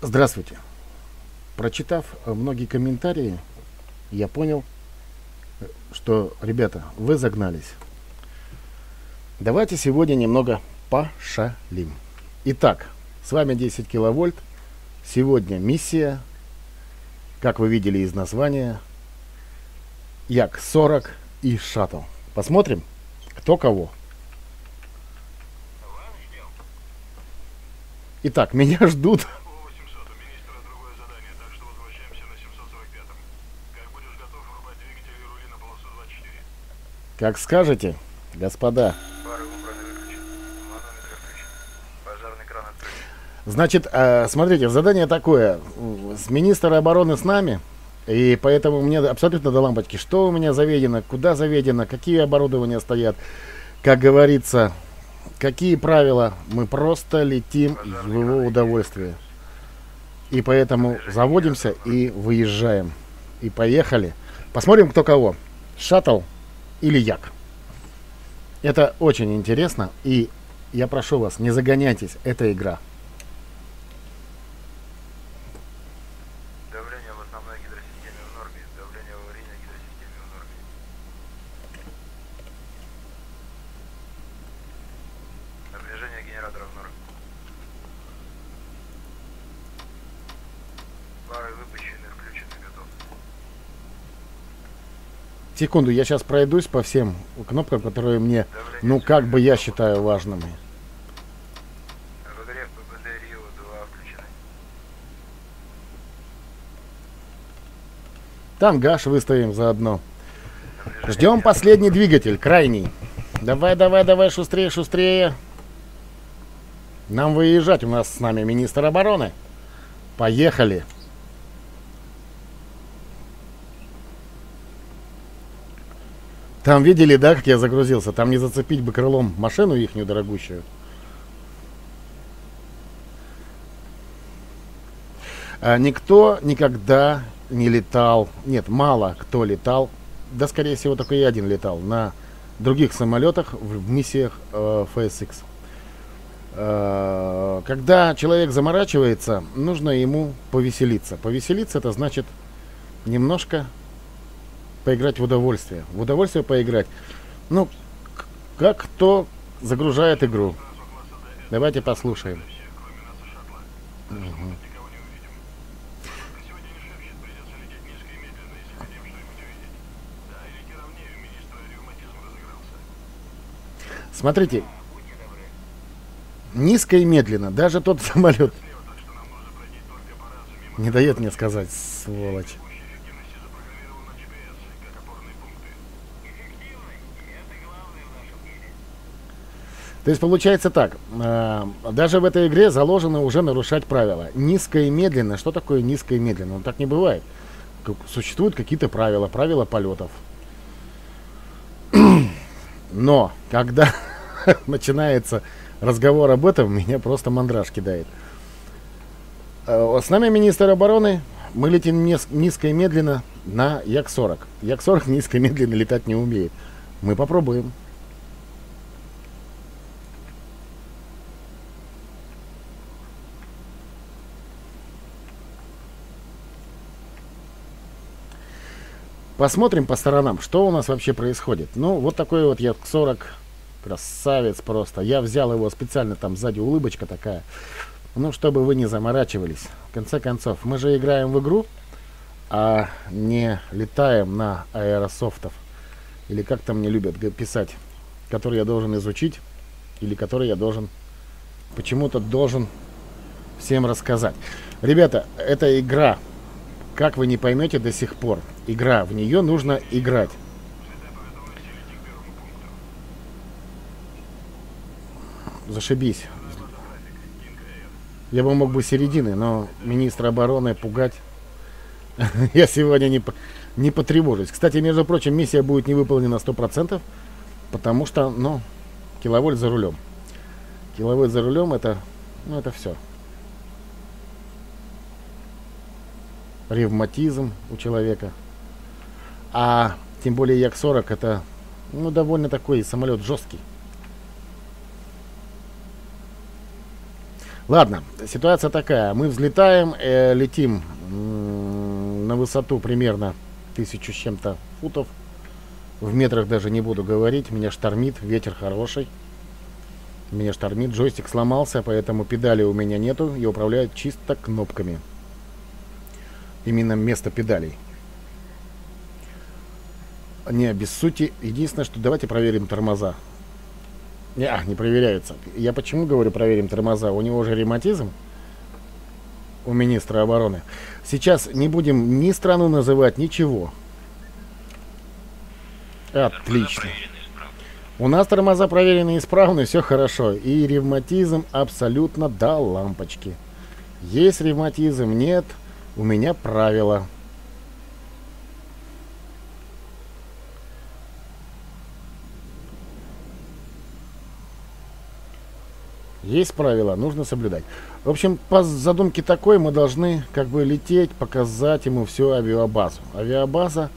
Здравствуйте. Прочитав э, многие комментарии, я понял, что, ребята, вы загнались. Давайте сегодня немного пошалим. Итак, с вами 10 киловольт. Сегодня миссия, как вы видели из названия, Як-40 и шаттл. Посмотрим, кто кого. Итак, меня ждут Как скажете, господа. Значит, э, смотрите, задание такое. Министр обороны с нами, и поэтому мне абсолютно до лампочки, что у меня заведено, куда заведено, какие оборудования стоят. Как говорится, какие правила, мы просто летим в его удовольствие. И поэтому заводимся и выезжаем. И поехали. Посмотрим, кто кого. Шаттл или як. Это очень интересно, и я прошу вас, не загоняйтесь, это игра. Давление в основной гидросистеме в норме, давление в аварийной гидросистеме в норме. Напряжение генератора в норме. Пары выпущены, включены, готов. Секунду, я сейчас пройдусь по всем кнопкам, которые мне, ну, как бы я считаю важными. ВГРФ ППД Рио-2 включены. Там гаш выставим заодно. Ждем последний двигатель, крайний. Давай, давай, давай, шустрее, шустрее. Нам выезжать, у нас с нами министр обороны. Поехали. Там видели, да, как я загрузился? Там не зацепить бы крылом машину ихнюю дорогущую. А, никто никогда не летал, нет, мало кто летал, да, скорее всего, только я один летал на других самолетах в, миссиях э, FSX. Э, когда человек заморачивается, нужно ему повеселиться. Повеселиться это значит немножко поиграть в удовольствие. В удовольствие поиграть. Ну, как кто загружает игру. Давайте послушаем. Смотрите, низко и медленно. Даже тот самолет не дает мне сказать, сволочь. То есть получается так, э, даже в этой игре заложено уже нарушать правила. Низко и медленно. Что такое низко и медленно? Ну так не бывает. Существуют какие-то правила, правила полетов. Но когда начинается разговор об этом, меня просто мандраж кидает. Э, С нами министр обороны. Мы летим низко и медленно на Як-40. Як-40 низко и медленно летать не умеет. Мы попробуем. Посмотрим по сторонам, что у нас вообще происходит. Ну, вот такой вот Як-40. Красавец просто. Я взял его специально, там сзади улыбочка такая. Ну, чтобы вы не заморачивались. В конце концов, мы же играем в игру, а не летаем на аэрософтов. Или как там мне любят писать, которые я должен изучить, или которые я должен почему-то должен всем рассказать. Ребята, это игра. Как вы не поймете до сих пор. Игра. В нее нужно играть. Зашибись. Я бы мог бы середины, но министра обороны пугать я сегодня не, не потревожусь. Кстати, между прочим, миссия будет не выполнена 100%, потому что, ну, киловольт за рулем. Киловольт за рулем это, ну, это все. Ревматизм у человека. А тем более Як-40 это, ну, довольно такой самолет жесткий. Ладно, ситуация такая. Мы взлетаем, э, летим м, на высоту примерно тысячу с чем-то футов. В метрах даже не буду говорить. Меня штормит, ветер хороший. Меня штормит, джойстик сломался, поэтому педали у меня нету. Я управляю чисто кнопками. Именно вместо педалей. Не, без сути. Единственное, что давайте проверим тормоза. Не, а, не проверяются. Я почему говорю проверим тормоза? У него же ревматизм. У министра обороны. Сейчас не будем ни страну называть, ничего. Отлично. У нас тормоза проверены исправны, все хорошо. И ревматизм абсолютно до лампочки. Есть ревматизм, нет. У меня правило. Есть правила, нужно соблюдать. В общем, по задумке такой мы должны как бы лететь, показать ему всю авиабазу. Авиабаза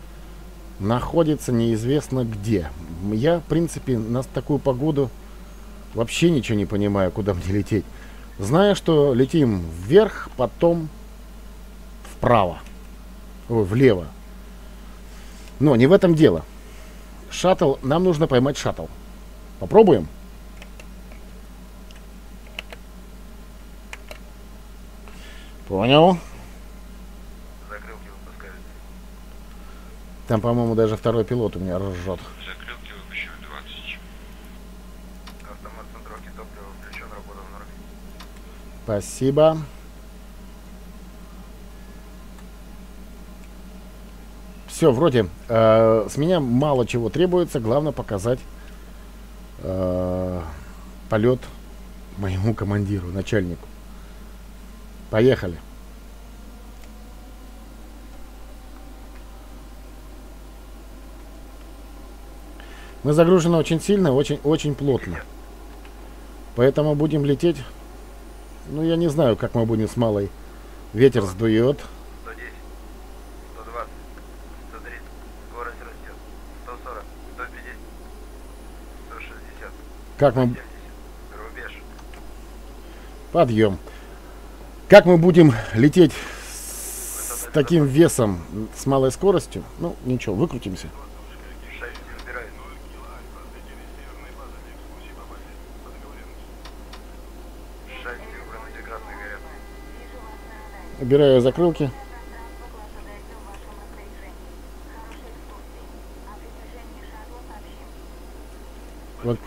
находится неизвестно где. Я, в принципе, на такую погоду вообще ничего не понимаю, куда мне лететь. Знаю, что летим вверх, потом вправо, Ой, влево. Но не в этом дело. Шаттл, нам нужно поймать шаттл. Попробуем? Понял. Закрылки выпускают. Там, по-моему, даже второй пилот у меня ржет. Закрылки выпущены 20. Автомат центровки топлива включен, работа в норме. Спасибо. Все, вроде э, с меня мало чего требуется. Главное показать э, полет моему командиру, начальнику. Поехали. Мы загружены очень сильно, очень, очень плотно. Поэтому будем лететь. Ну, я не знаю, как мы будем с малой. Ветер сдует. Как мы 70. Рубеж. Подъем. Как мы будем лететь с таким весом, с малой скоростью? Ну, ничего, выкрутимся. Убираю закрылки. Вот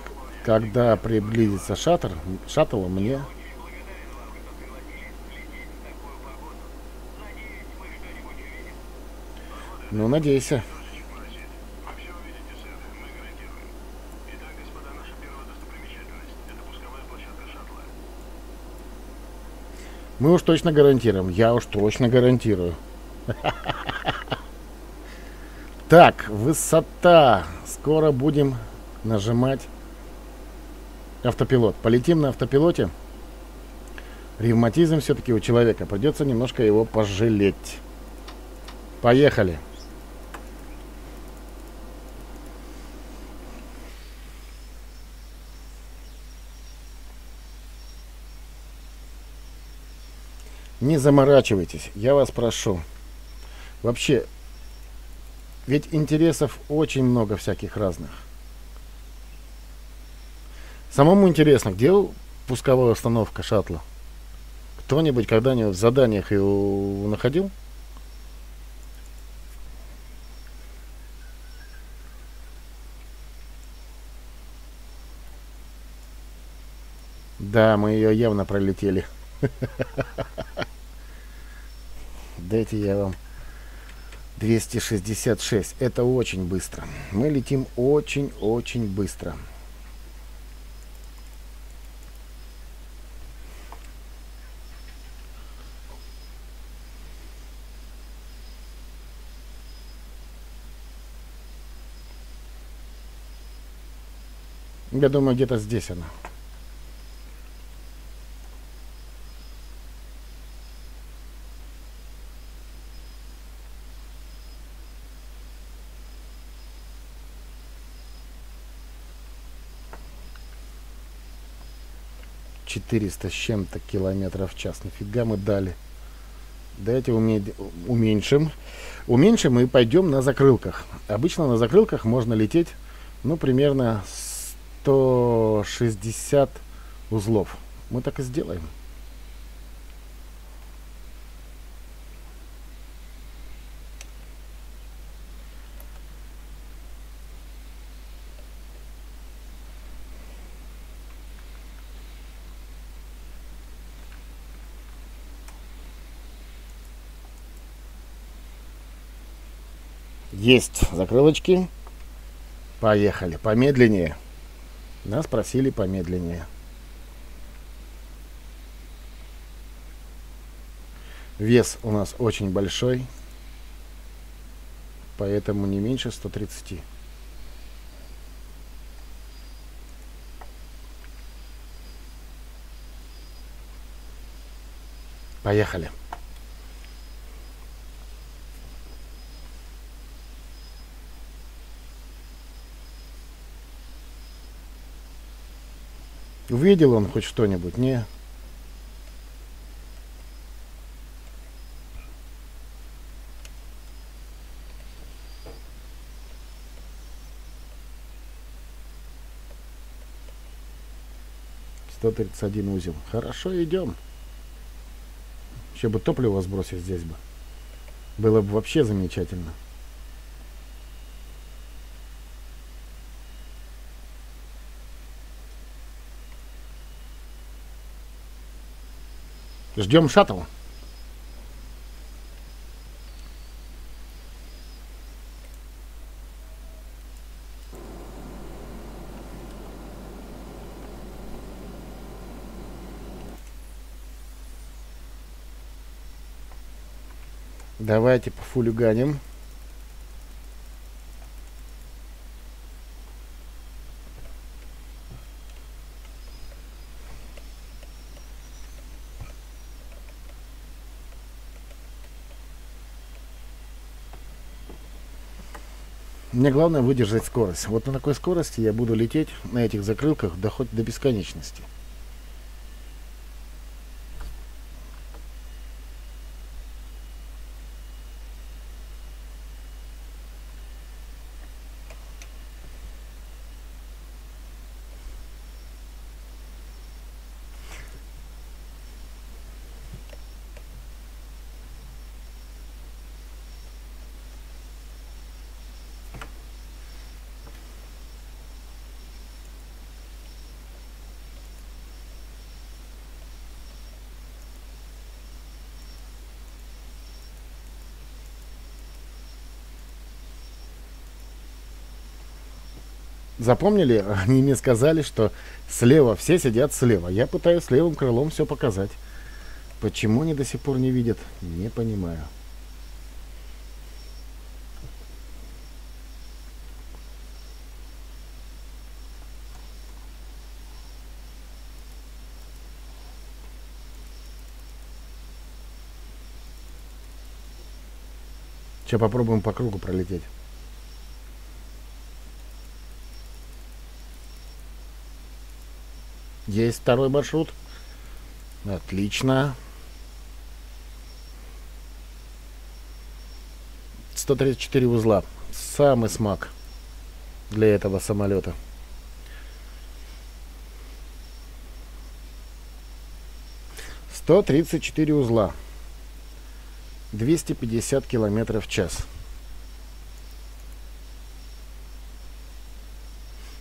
когда приблизится шаттер, шаттл мне... Ну, надейся. Мы уж точно гарантируем. Я уж точно гарантирую. Так, высота. Скоро будем нажимать автопилот. Полетим на автопилоте. Ревматизм все-таки у человека. Придется немножко его пожалеть. Поехали. Не заморачивайтесь, я вас прошу. Вообще, ведь интересов очень много всяких разных. Самому интересно, где пусковая установка шаттла? Кто-нибудь когда-нибудь в заданиях его находил? Да, мы ее явно пролетели. Дайте я вам 266. Это очень быстро. Мы летим очень-очень быстро. Я думаю, где-то здесь она. 400 с чем-то километров в час. Нафига мы дали? Давайте уме- уменьшим. Уменьшим и пойдем на закрылках. Обычно на закрылках можно лететь, ну, примерно 160 узлов. Мы так и сделаем. Есть закрылочки. Поехали. Помедленнее. Нас просили помедленнее. Вес у нас очень большой. Поэтому не меньше 130. Поехали. Увидел он хоть что-нибудь? Не. Сто тридцать один узел. Хорошо, идем. Еще бы топливо сбросить здесь бы. Было бы вообще замечательно. Ждем шаттл. Давайте пофулиганим. Мне главное выдержать скорость. Вот на такой скорости я буду лететь на этих закрылках до хоть до бесконечности. Запомнили? Они мне сказали, что слева все сидят слева. Я пытаюсь левым крылом все показать. Почему они до сих пор не видят? Не понимаю. Сейчас попробуем по кругу пролететь. Есть второй маршрут. Отлично. 134 узла. Самый смак для этого самолета. Сто тридцать четыре узла. Двести пятьдесят километров в час.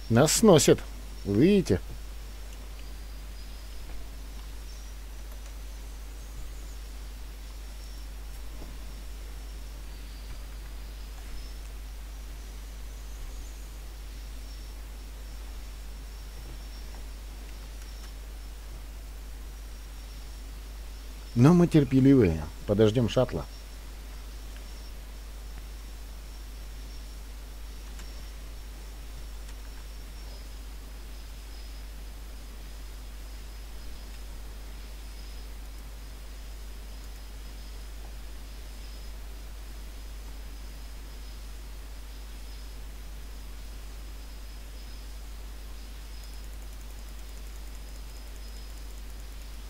Нас сносит. Видите? Но мы терпеливые. Подождем шатла.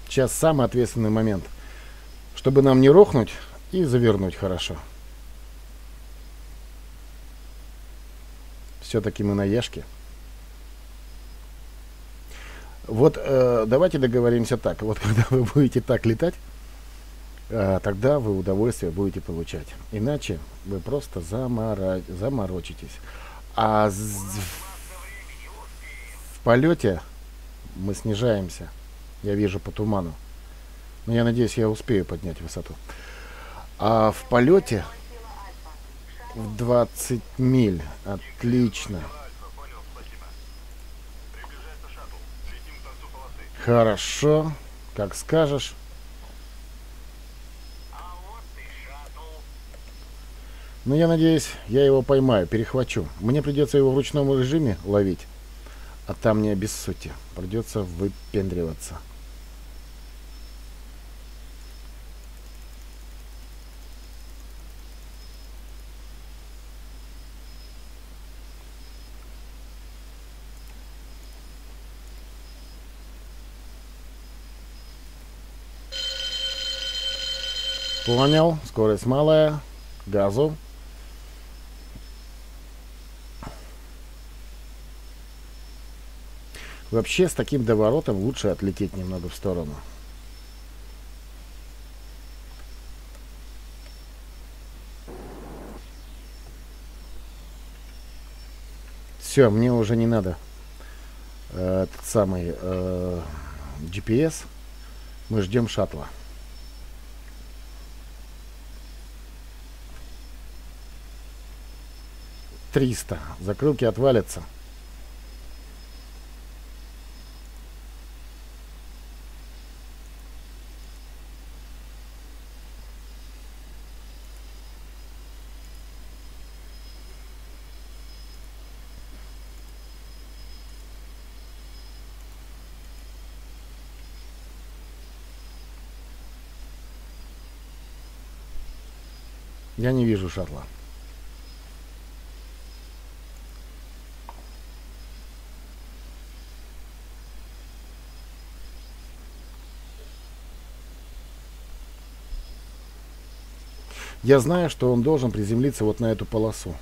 Сейчас самый ответственный момент – чтобы нам не рухнуть и завернуть хорошо. Все-таки мы на Ешке. Вот э, давайте договоримся так. Вот когда вы будете так летать, э, тогда вы удовольствие будете получать. Иначе вы просто замора... заморочитесь. А в полете мы снижаемся. Я вижу по туману. Но я надеюсь, я успею поднять высоту. А в полете в 20 миль. Отлично. Хорошо. Как скажешь. Но я надеюсь, я его поймаю, перехвачу. Мне придется его в ручном режиме ловить. А там не обессудьте. Придется выпендриваться. Понял. Скорость малая. Газу. Вообще с таким доворотом лучше отлететь немного в сторону. Все, мне уже не надо э, этот самый э, GPS. Мы ждем шаттла. 300. Закрылки отвалятся. Я не вижу шаттла. Я знаю, что он должен приземлиться вот на эту полосу.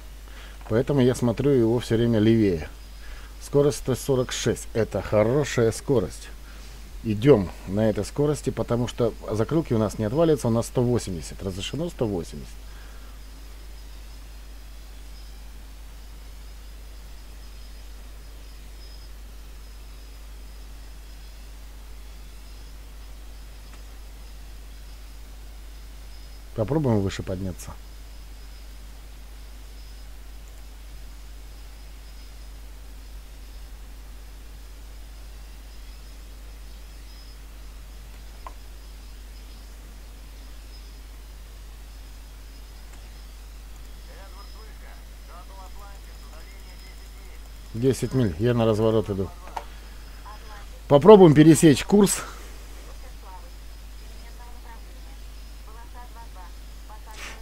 Поэтому я смотрю его все время левее. Скорость 146. Это хорошая скорость. Идем на этой скорости, потому что закрылки у нас не отвалится, у нас 180. Разрешено 180. Попробуем выше подняться. Десять миль. Я на разворот иду. Попробуем пересечь курс.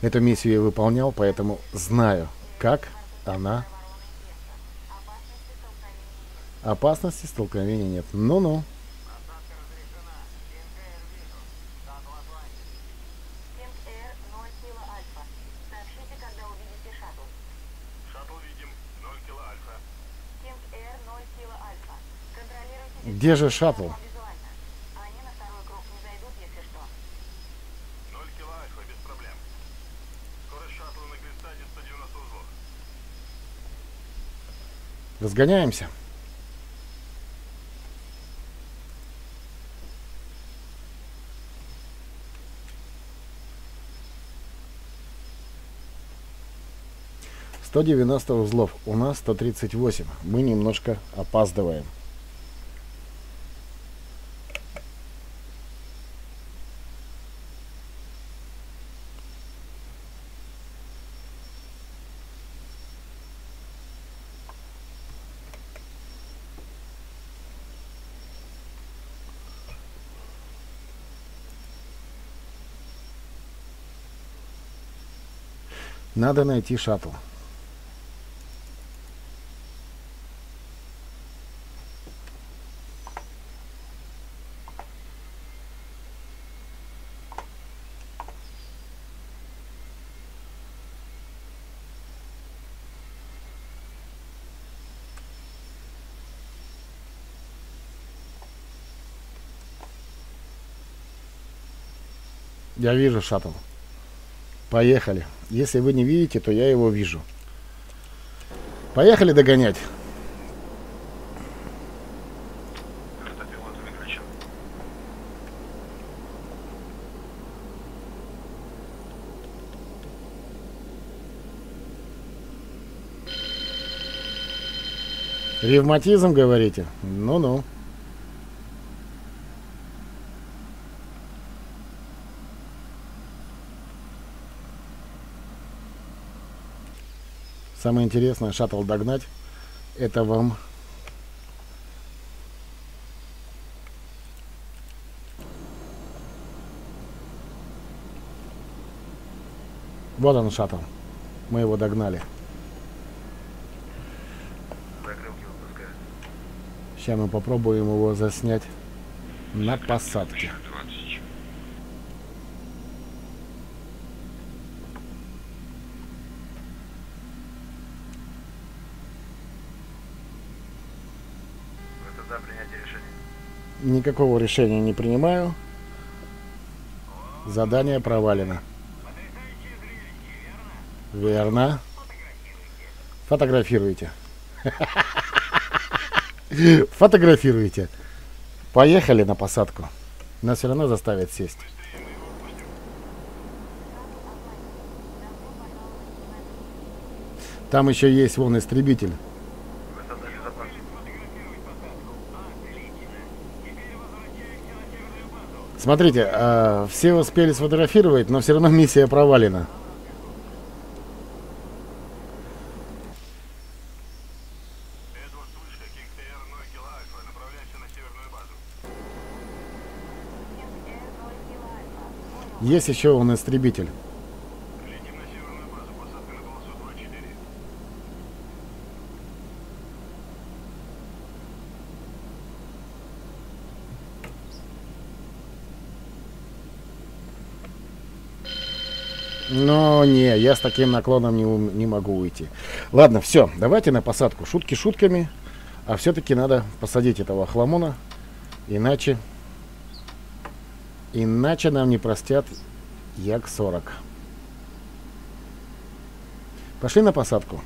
Эту миссию я выполнял, поэтому знаю, как она... Опасности столкновения нет. Ну-ну. Где же шаттл? Разгоняемся. Сто девяносто узлов. У нас сто тридцать восемь. Мы немножко опаздываем. Надо найти шаттл. Я вижу шаттл. Поехали. Если вы не видите, то я его вижу. Поехали догонять. Ревматизм, говорите? Ну-ну. Самое интересное, шаттл догнать, это вам Вот он шаттл. Мы его догнали. Сейчас мы попробуем его заснять на посадке. 20. Это за принятие решения. Никакого решения не принимаю. Задание провалено. Верно. Фотографируйте. Фотографируйте. Поехали на посадку. Нас все равно заставят сесть. Там еще есть вон истребитель. Высота безопасности. Смотрите, а, все успели сфотографировать, но все равно миссия провалена. Есть еще он истребитель. Летим на северную базу. Посадка на полосу 2-4. Но не, я с таким наклоном не, не могу уйти. Ладно, все, давайте на посадку. Шутки шутками, а все-таки надо посадить этого хламона, иначе, иначе нам не простят Як-40. Пошли на посадку.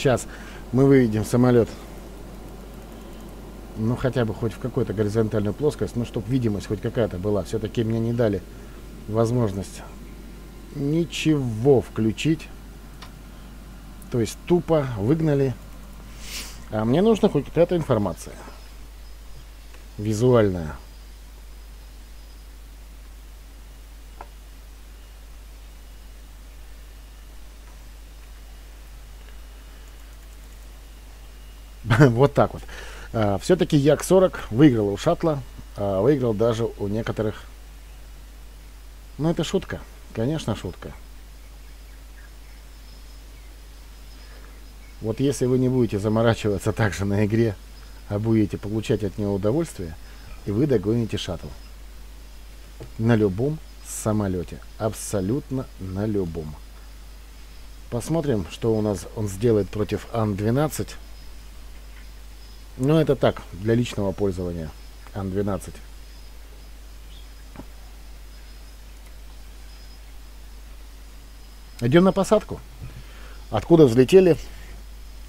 Сейчас мы выведем самолет. Ну, хотя бы хоть в какую-то горизонтальную плоскость, ну, чтобы видимость хоть какая-то была. Все-таки мне не дали возможность ничего включить. То есть тупо выгнали. А мне нужна хоть какая-то информация. Визуальная. Вот так вот. Все-таки Як-40 выиграл у шаттла, а выиграл даже у некоторых... Ну, это шутка. Конечно, шутка. Вот если вы не будете заморачиваться также на игре, а будете получать от нее удовольствие, и вы догоните шаттл. На любом самолете. Абсолютно на любом. Посмотрим, что у нас он сделает против Ан-12. Ну, это так, для личного пользования. Ан-12. Идем на посадку. Откуда взлетели,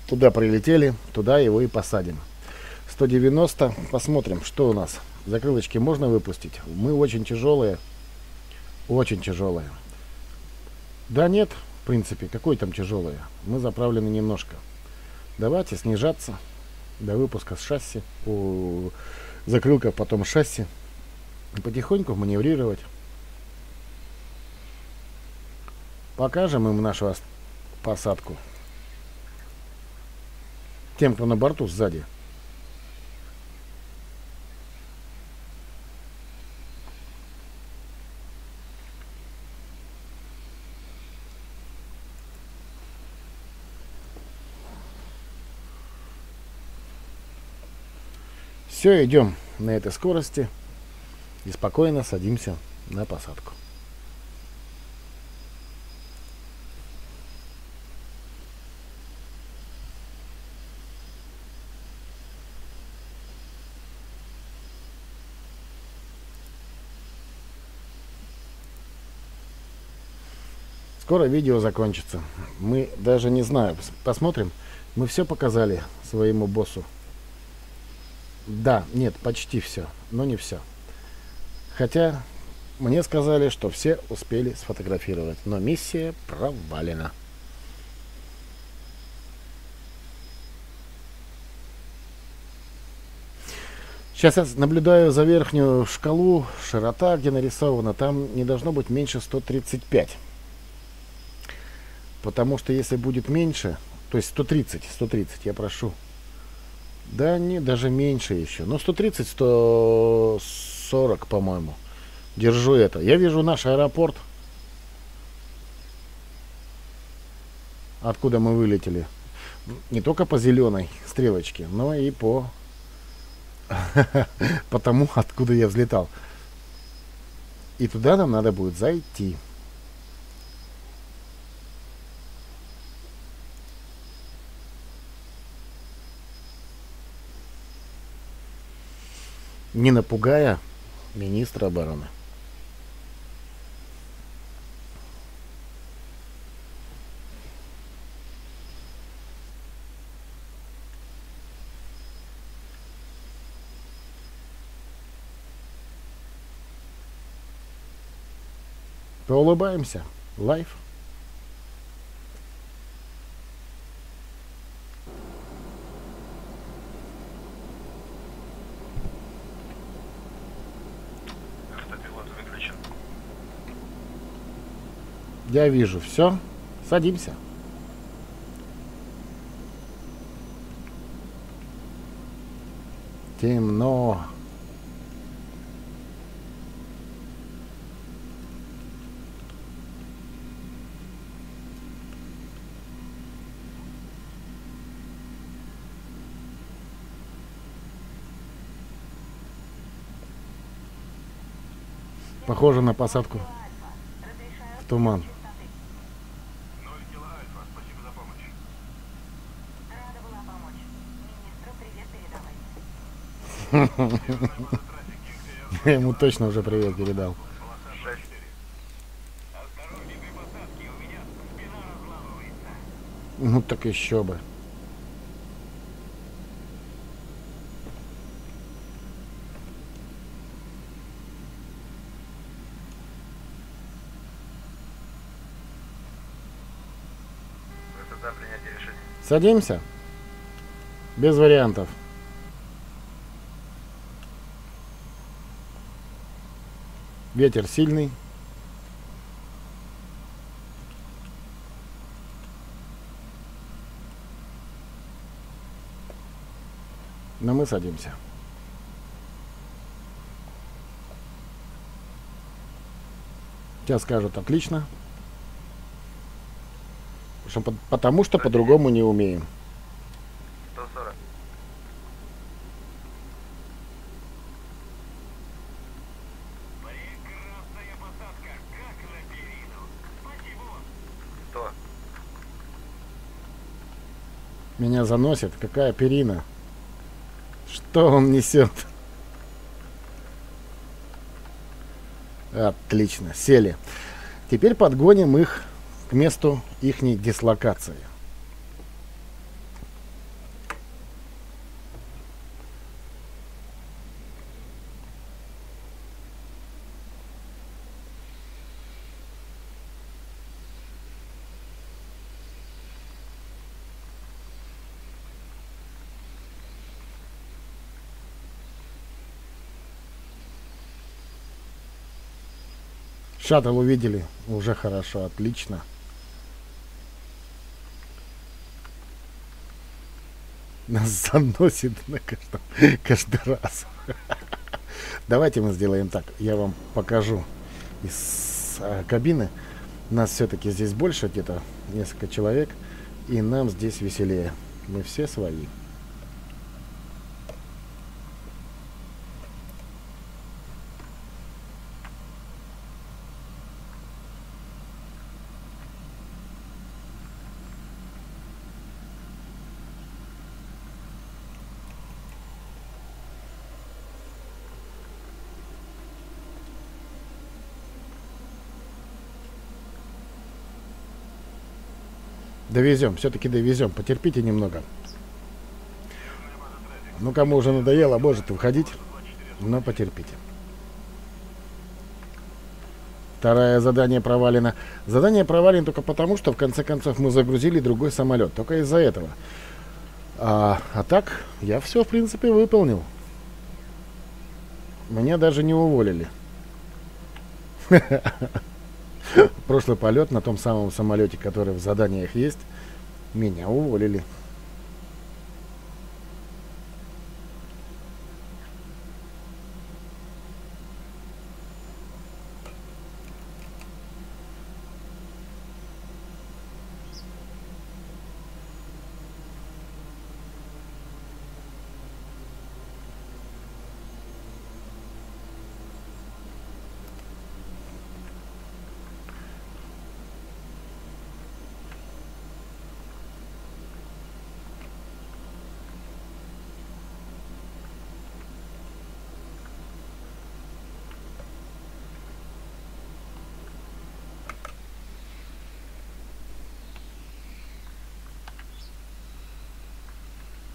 туда прилетели, туда его и посадим. 190. Посмотрим, что у нас. Закрылочки можно выпустить? Мы очень тяжелые. Очень тяжелые. Да нет, в принципе, какой там тяжелые. Мы заправлены немножко. Давайте снижаться до выпуска с шасси. О, закрылка, потом шасси. И потихоньку маневрировать. Покажем им нашу ос- посадку. Тем, кто на борту сзади. Все, идем на этой скорости и спокойно садимся на посадку. Скоро видео закончится. Мы даже не знаю. Посмотрим. Мы все показали своему боссу. Да, нет, почти все, но не все. Хотя мне сказали, что все успели сфотографировать, но миссия провалена. Сейчас я наблюдаю за верхнюю шкалу, широта, где нарисована, там не должно быть меньше 135. Потому что если будет меньше, то есть 130, 130, я прошу. Да не, даже меньше еще. Ну, 130, 140, по-моему. Держу это. Я вижу наш аэропорт. Откуда мы вылетели. Не только по зеленой стрелочке, но и по... по тому, откуда я взлетал. И туда нам надо будет зайти. Не напугая министра обороны. Поулыбаемся. Лайф. Я вижу все. Садимся. Темно. Похоже на посадку в туман. Я ему точно уже привет передал. Ну так еще бы. Садимся? Без вариантов. Ветер сильный. Но мы садимся. Сейчас скажут отлично. Потому что по-другому не умеем. Меня заносит. Какая перина? Что он несет? Отлично, сели. Теперь подгоним их к месту их дислокации. Шаттл увидели. Уже хорошо, отлично. Нас заносит на каждом, каждый раз. Давайте мы сделаем так. Я вам покажу из а, кабины. Нас все-таки здесь больше, где-то несколько человек. И нам здесь веселее. Мы все свои. Довезем, все-таки довезем. Потерпите немного. Ну, кому уже надоело, может выходить, но потерпите. Второе задание провалено. Задание провалено только потому, что в конце концов мы загрузили другой самолет. Только из-за этого. А, а так, я все, в принципе, выполнил. Меня даже не уволили. Прошлый полет на том самом самолете, который в заданиях есть, меня уволили.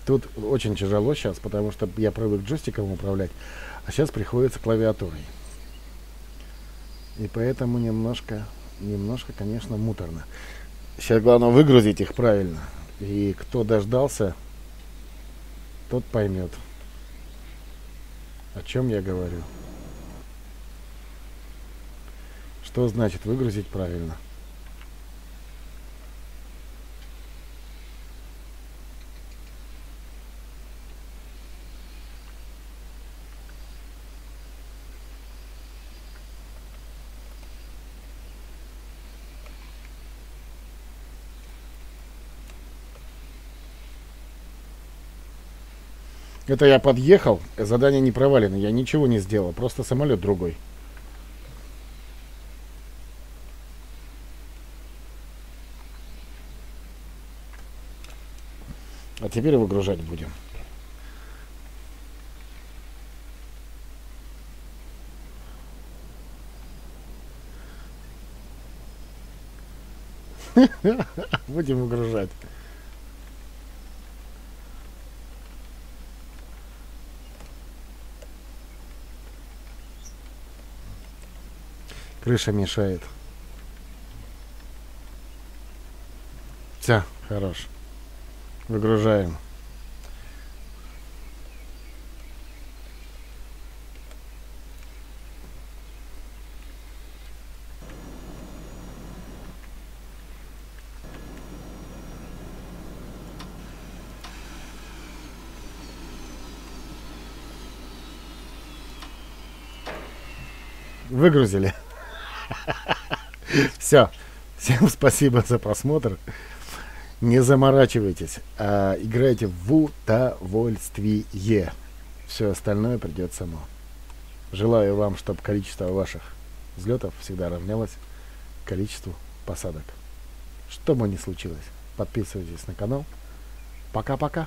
Тут очень тяжело сейчас, потому что я привык джойстиком управлять, а сейчас приходится клавиатурой. И поэтому немножко, немножко, конечно, муторно. Сейчас главное выгрузить их правильно. И кто дождался, тот поймет, о чем я говорю. Что значит выгрузить правильно? Это я подъехал, задание не провалено, я ничего не сделал, просто самолет другой. А теперь выгружать будем. Будем выгружать. Крыша мешает. Все, хорош. Выгружаем. Выгрузили. Все. Всем спасибо за просмотр. Не заморачивайтесь, а играйте в удовольствие. Все остальное придет само. Желаю вам, чтобы количество ваших взлетов всегда равнялось количеству посадок. Что бы ни случилось, подписывайтесь на канал. Пока-пока.